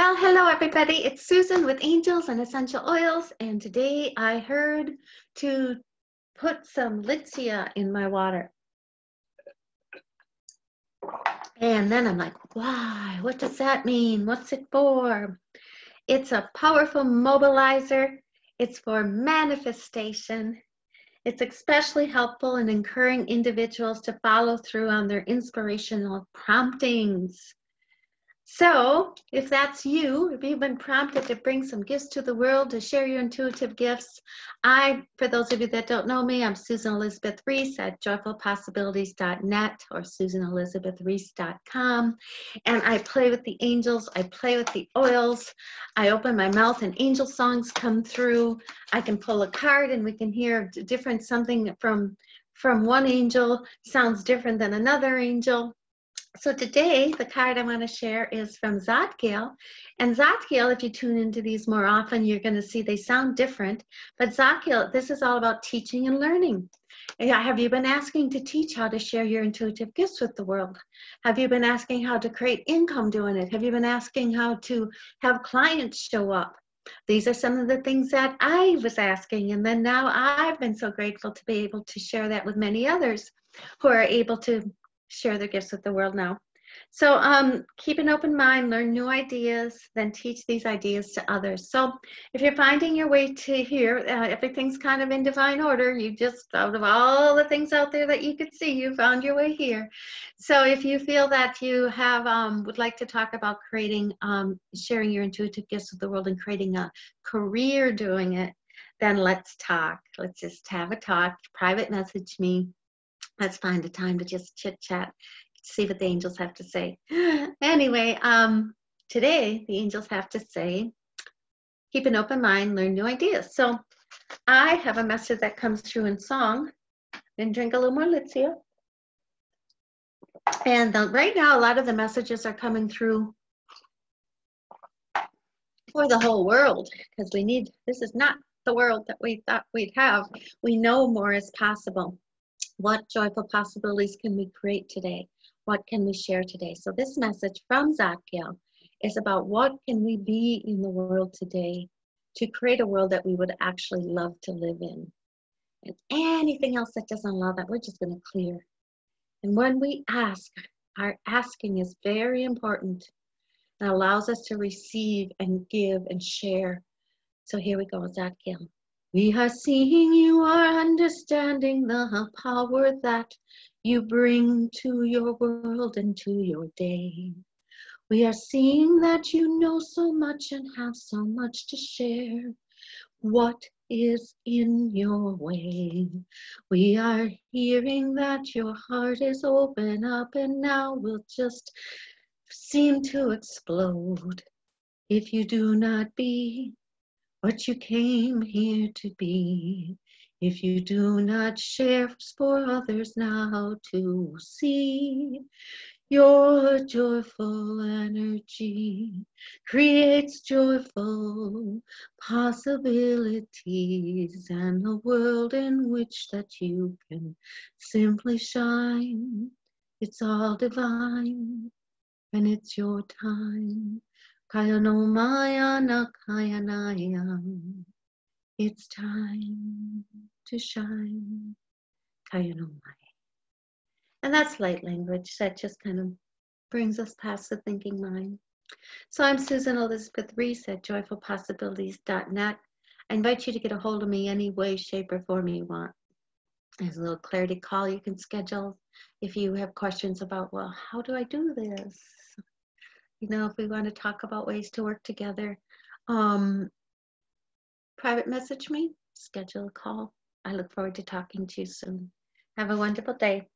Well, hello everybody. It's Susan with Angels and Essential Oils, and today I heard to put some Litsea in my water. And then I'm like, why? What does that mean? What's it for? It's a powerful mobilizer. It's for manifestation. It's especially helpful in encouraging individuals to follow through on their inspirational promptings. So, if that's you, if you've been prompted to bring some gifts to the world, to share your intuitive gifts, I, for those of you that don't know me, I'm Susan Elizabeth Reis at joyfulpossibilities.net or susanelizabethreis.com. And I play with the angels, I play with the oils. I open my mouth and angel songs come through. I can pull a card and we can hear different something from from one angel sounds different than another angel so today, the card I want to share is from Zadkiel. And Zadkiel, if you tune into these more often, you're going to see they sound different. But Zadkiel, this is all about teaching and learning. Have you been asking to teach how to share your intuitive gifts with the world? Have you been asking how to create income doing it? Have you been asking how to have clients show up? These are some of the things that I was asking. And then now I've been so grateful to be able to share that with many others who are able to share their gifts with the world now. So um, keep an open mind, learn new ideas, then teach these ideas to others. So if you're finding your way to here, uh, everything's kind of in divine order. You just, out of all the things out there that you could see, you found your way here. So if you feel that you have, um, would like to talk about creating, um, sharing your intuitive gifts with the world and creating a career doing it, then let's talk. Let's just have a talk, private message me let's find a time to just chit chat, see what the angels have to say. anyway, um, today the angels have to say, keep an open mind, learn new ideas. So I have a message that comes through in song. And drink a little more Litsea. And the, right now, a lot of the messages are coming through for the whole world because we need, this is not the world that we thought we'd have. We know more is possible. What joyful possibilities can we create today? What can we share today? So this message from Zadkiel is about what can we be in the world today to create a world that we would actually love to live in. And anything else that doesn't allow that, we're just going to clear. And when we ask, our asking is very important and allows us to receive and give and share. So here we go, Zadkiel. We are seeing you are understanding the power that you bring to your world and to your day. We are seeing that you know so much and have so much to share. What is in your way? We are hearing that your heart is open up and now will just seem to explode. If you do not be what you came here to be. If you do not share for others now to see, your joyful energy creates joyful possibilities and a world in which that you can simply shine. It's all divine and it's your time. Kayanomaya Kayanayam. It's time to shine. Kayanomaya. And that's light language that just kind of brings us past the thinking mind. So I'm Susan Elizabeth Reis at joyfulpossibilities.net. I invite you to get a hold of me any way, shape, or form you want. There's a little clarity call you can schedule if you have questions about, well, how do I do this? You know, if we want to talk about ways to work together, um, private message me, schedule a call. I look forward to talking to you soon. Have a wonderful day.